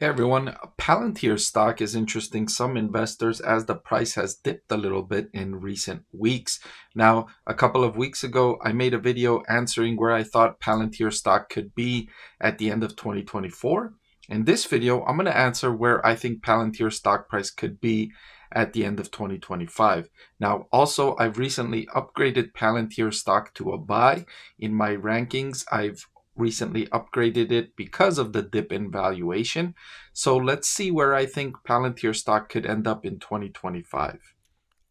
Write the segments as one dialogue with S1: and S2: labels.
S1: Hey everyone, Palantir stock is interesting some investors as the price has dipped a little bit in recent weeks. Now, a couple of weeks ago, I made a video answering where I thought Palantir stock could be at the end of 2024. In this video, I'm going to answer where I think Palantir stock price could be at the end of 2025. Now, also, I've recently upgraded Palantir stock to a buy. In my rankings, I've recently upgraded it because of the dip in valuation. So let's see where I think Palantir stock could end up in 2025.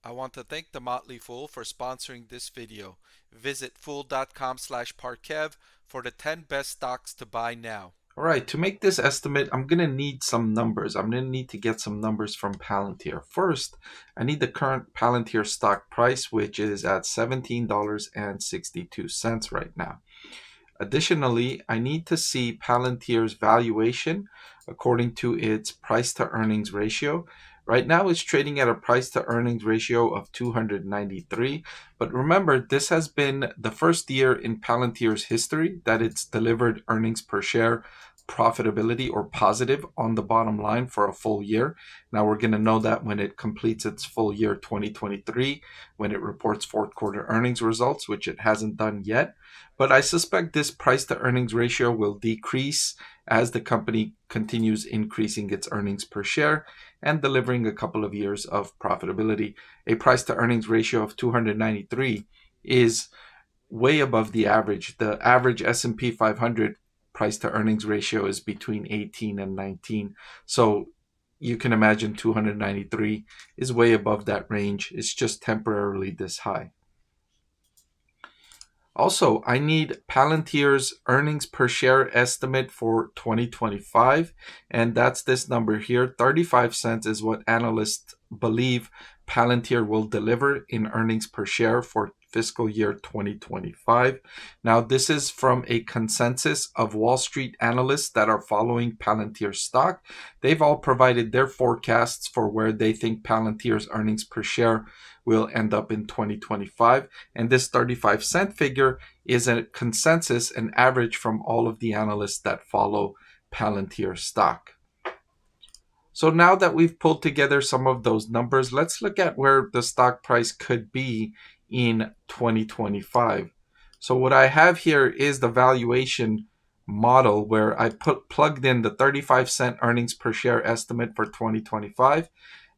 S2: I want to thank The Motley Fool for sponsoring this video. Visit fool.com slash parkev for the 10 best stocks to buy now.
S1: All right, to make this estimate, I'm going to need some numbers. I'm going to need to get some numbers from Palantir. First, I need the current Palantir stock price, which is at $17.62 right now. Additionally, I need to see Palantir's valuation according to its price to earnings ratio. Right now it's trading at a price to earnings ratio of 293. But remember, this has been the first year in Palantir's history that it's delivered earnings per share profitability or positive on the bottom line for a full year. Now we're going to know that when it completes its full year 2023, when it reports fourth quarter earnings results, which it hasn't done yet. But I suspect this price to earnings ratio will decrease as the company continues increasing its earnings per share and delivering a couple of years of profitability. A price to earnings ratio of 293 is way above the average. The average S&P 500 price to earnings ratio is between 18 and 19. So you can imagine 293 is way above that range. It's just temporarily this high. Also, I need Palantir's earnings per share estimate for 2025, and that's this number here. 35 cents is what analysts believe Palantir will deliver in earnings per share for fiscal year 2025. Now, this is from a consensus of Wall Street analysts that are following Palantir stock. They've all provided their forecasts for where they think Palantir's earnings per share will end up in 2025. And this 35 cent figure is a consensus, an average from all of the analysts that follow Palantir stock. So now that we've pulled together some of those numbers, let's look at where the stock price could be in 2025. So what I have here is the valuation model where I put plugged in the 35 cent earnings per share estimate for 2025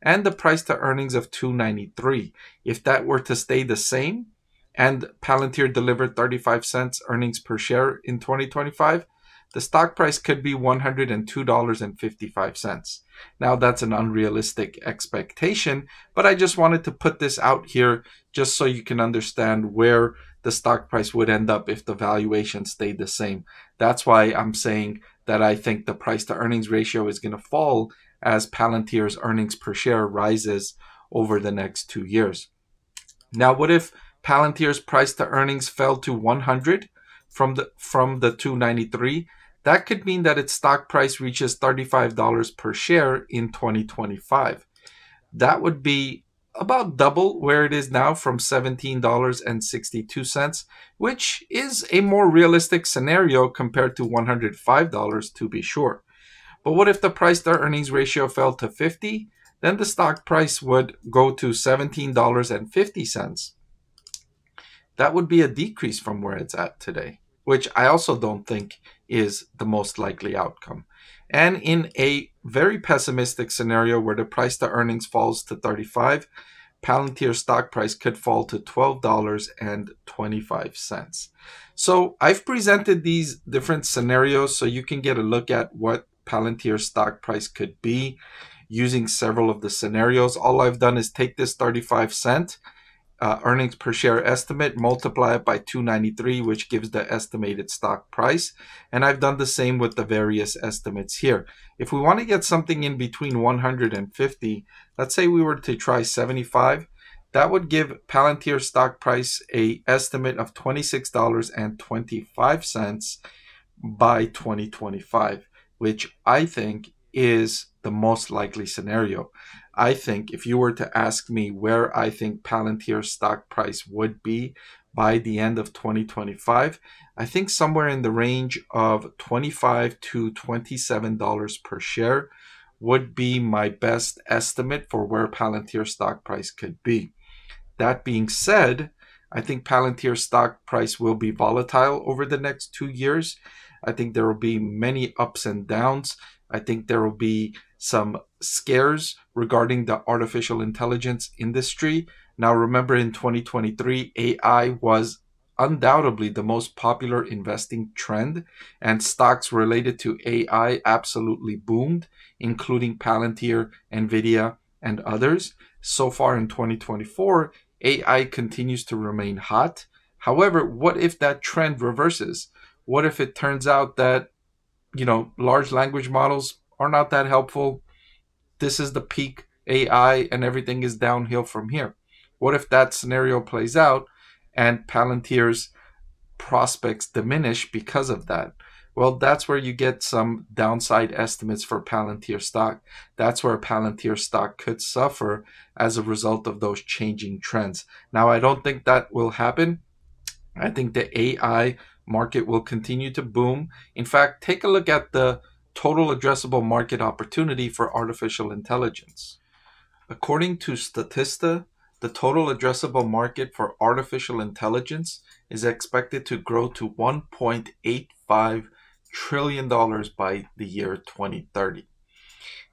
S1: and the price to earnings of 293. If that were to stay the same and Palantir delivered 35 cents earnings per share in 2025, the stock price could be $102.55. Now, that's an unrealistic expectation, but I just wanted to put this out here just so you can understand where the stock price would end up if the valuation stayed the same. That's why I'm saying that I think the price to earnings ratio is going to fall as Palantir's earnings per share rises over the next two years. Now, what if Palantir's price to earnings fell to 100 from the from the 293? That could mean that its stock price reaches $35 per share in 2025. That would be about double where it is now from $17.62, which is a more realistic scenario compared to $105 to be sure. But what if the price to earnings ratio fell to 50? Then the stock price would go to $17.50. That would be a decrease from where it's at today which I also don't think is the most likely outcome. And in a very pessimistic scenario where the price to earnings falls to 35, Palantir stock price could fall to $12.25. So I've presented these different scenarios so you can get a look at what Palantir stock price could be using several of the scenarios. All I've done is take this 35 cent uh, earnings per share estimate, multiply it by 293, which gives the estimated stock price. And I've done the same with the various estimates here. If we want to get something in between 150, let's say we were to try 75, that would give Palantir stock price a estimate of $26.25 by 2025, which I think is the most likely scenario. I think if you were to ask me where I think Palantir stock price would be by the end of 2025. I think somewhere in the range of 25 to $27 per share would be my best estimate for where Palantir stock price could be. That being said, I think Palantir stock price will be volatile over the next two years. I think there will be many ups and downs. I think there will be some scares regarding the artificial intelligence industry. Now, remember in 2023, AI was undoubtedly the most popular investing trend, and stocks related to AI absolutely boomed, including Palantir, Nvidia, and others. So far in 2024, AI continues to remain hot. However, what if that trend reverses? What if it turns out that, you know, large language models are not that helpful? This is the peak AI and everything is downhill from here. What if that scenario plays out and Palantir's prospects diminish because of that? Well, that's where you get some downside estimates for Palantir stock. That's where Palantir stock could suffer as a result of those changing trends. Now, I don't think that will happen. I think the AI market will continue to boom. In fact, take a look at the total addressable market opportunity for artificial intelligence. According to Statista, the total addressable market for artificial intelligence is expected to grow to 1.85 trillion dollars by the year 2030.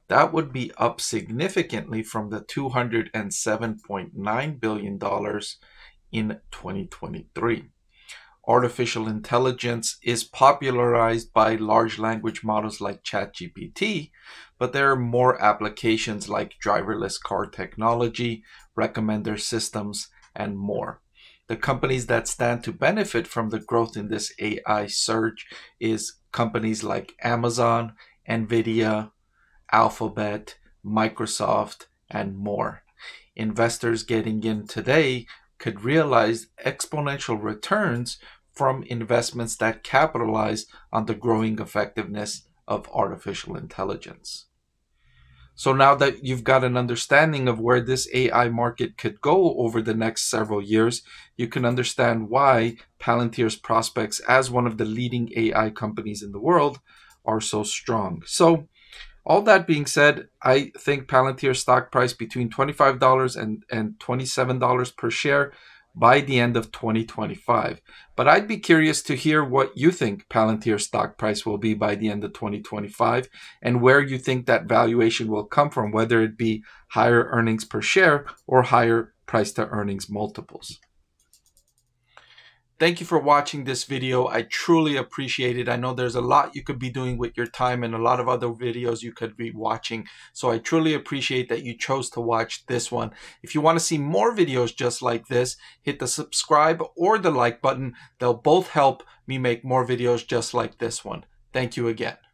S1: That would be up significantly from the 207.9 billion dollars in 2023. Artificial intelligence is popularized by large language models like ChatGPT, but there are more applications like driverless car technology, recommender systems, and more. The companies that stand to benefit from the growth in this AI surge is companies like Amazon, Nvidia, Alphabet, Microsoft, and more. Investors getting in today could realize exponential returns from investments that capitalize on the growing effectiveness of artificial intelligence. So now that you've got an understanding of where this AI market could go over the next several years, you can understand why Palantir's prospects as one of the leading AI companies in the world are so strong. So all that being said, I think Palantir stock price between $25 and, and $27 per share by the end of 2025. But I'd be curious to hear what you think Palantir stock price will be by the end of 2025 and where you think that valuation will come from, whether it be higher earnings per share or higher price to earnings multiples. Thank you for watching this video. I truly appreciate it. I know there's a lot you could be doing with your time and a lot of other videos you could be watching. So I truly appreciate that you chose to watch this one. If you want to see more videos just like this, hit the subscribe or the like button. They'll both help me make more videos just like this one. Thank you again.